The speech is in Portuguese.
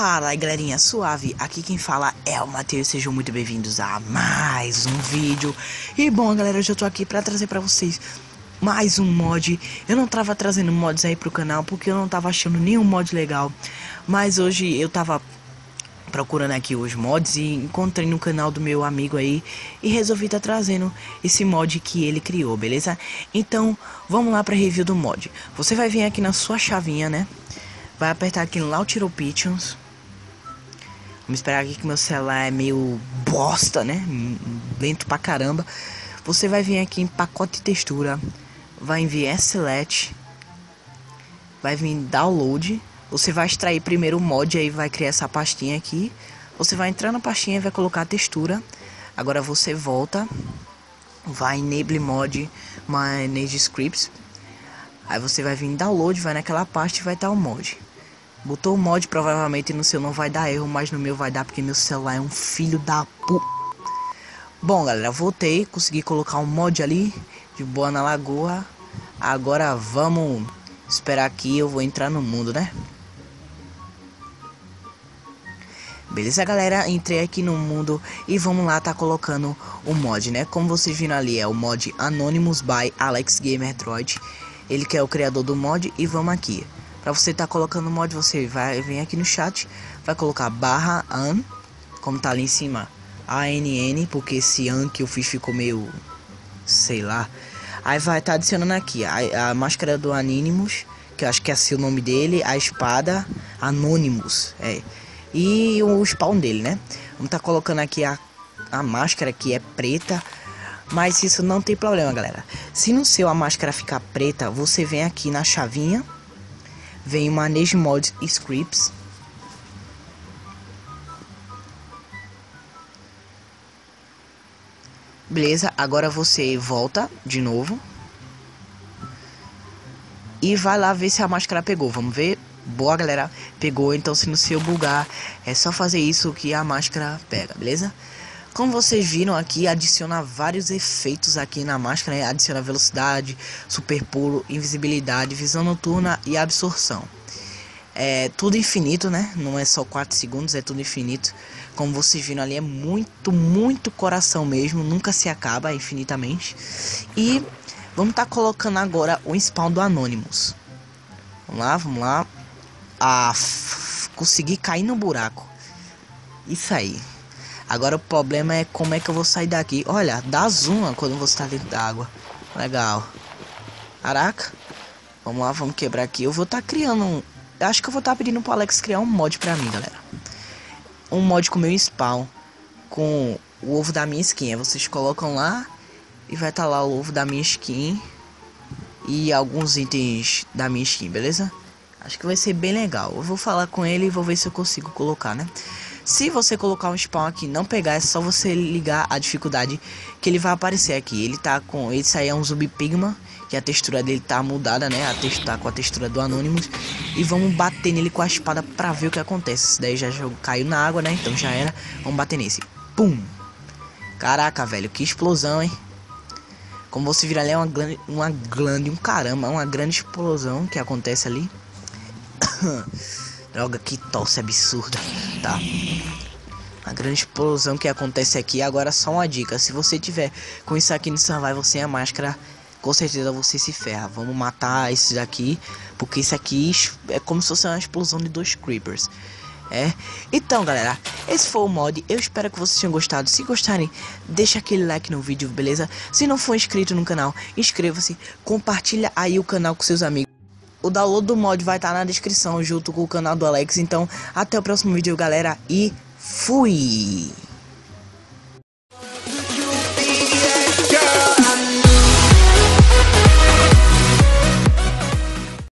Fala galerinha, suave, aqui quem fala é o Matheus, sejam muito bem-vindos a mais um vídeo. E bom galera, hoje eu tô aqui pra trazer pra vocês mais um mod. Eu não tava trazendo mods aí pro canal porque eu não tava achando nenhum mod legal. Mas hoje eu tava procurando aqui os mods e encontrei no canal do meu amigo aí E resolvi tá trazendo esse mod que ele criou, beleza? Então, vamos lá pra review do mod. Você vai vir aqui na sua chavinha, né? Vai apertar aqui no Launcher Options Vamos esperar aqui que meu celular é meio bosta, né? Lento pra caramba. Você vai vir aqui em pacote de textura. Vai VS Select. Vai vir download. Você vai extrair primeiro o mod aí vai criar essa pastinha aqui. Você vai entrar na pastinha e vai colocar a textura. Agora você volta. Vai Enable Mod Manage Scripts. Aí você vai vir em download, vai naquela pasta e vai estar o mod. Botou o mod, provavelmente no seu não vai dar erro, mas no meu vai dar porque meu celular é um filho da pu... Bom, galera, voltei, consegui colocar um mod ali, de boa na lagoa. Agora vamos esperar aqui, eu vou entrar no mundo, né? Beleza, galera? Entrei aqui no mundo e vamos lá tá colocando o mod, né? Como vocês viram ali, é o mod Anonymous by Alex Gamer Droid. Ele que é o criador do mod e vamos aqui. Para você estar tá colocando mod, você vai vir aqui no chat, vai colocar barra an, como tá ali em cima, ANN, porque esse an que eu fiz ficou meio, sei lá. Aí vai estar tá adicionando aqui a, a máscara do Anonymous, que eu acho que é assim o nome dele, a espada Anonymous, é. E o spawn dele, né? Vamos tá colocando aqui a, a máscara que é preta, mas isso não tem problema, galera. Se no seu a máscara ficar preta, você vem aqui na chavinha vem Manage Mods Scripts. Beleza, agora você volta de novo. E vai lá ver se a máscara pegou. Vamos ver. Boa, galera. Pegou. Então, se no seu bugar, é só fazer isso que a máscara pega, beleza? Como vocês viram aqui, adiciona vários efeitos aqui na máscara, né? adiciona velocidade, super pulo, invisibilidade, visão noturna e absorção. É tudo infinito, né? Não é só 4 segundos, é tudo infinito. Como vocês viram ali, é muito, muito coração mesmo, nunca se acaba infinitamente. E vamos estar tá colocando agora o spawn do Anonymous. Vamos lá, vamos lá. Ah, consegui cair no buraco. Isso aí. Agora o problema é como é que eu vou sair daqui. Olha, dá zoom quando você tá dentro da água. Legal. Caraca. Vamos lá, vamos quebrar aqui. Eu vou estar tá criando um... Acho que eu vou estar tá pedindo pro Alex criar um mod pra mim, galera. Um mod com meu spawn. Com o ovo da minha skin. Vocês colocam lá. E vai estar tá lá o ovo da minha skin. E alguns itens da minha skin, beleza? Acho que vai ser bem legal. Eu vou falar com ele e vou ver se eu consigo colocar, né? Se você colocar um spawn aqui e não pegar, é só você ligar a dificuldade que ele vai aparecer aqui. Ele tá com. Esse aí é um Zumbi Pigma, que a textura dele tá mudada, né? A textura tá com a textura do Anonymous. E vamos bater nele com a espada pra ver o que acontece. Esse daí já, caiu na água, né? Então já era. Vamos bater nesse. Pum! Caraca, velho, que explosão, hein? Como você vira ali, é uma glande, uma glande, um caramba, uma grande explosão que acontece ali. Droga, que tosse absurda, tá? A grande explosão que acontece aqui. Agora só uma dica, se você tiver com isso aqui no survival sem a máscara, com certeza você se ferra. Vamos matar esses daqui, porque isso aqui é como se fosse uma explosão de dois creepers. É, então galera, esse foi o mod, eu espero que vocês tenham gostado, se gostarem, deixa aquele like no vídeo, beleza? Se não for inscrito no canal, inscreva-se, compartilha aí o canal com seus amigos. O download do mod vai estar tá na descrição junto com o canal do Alex. Então, até o próximo vídeo, galera. E fui!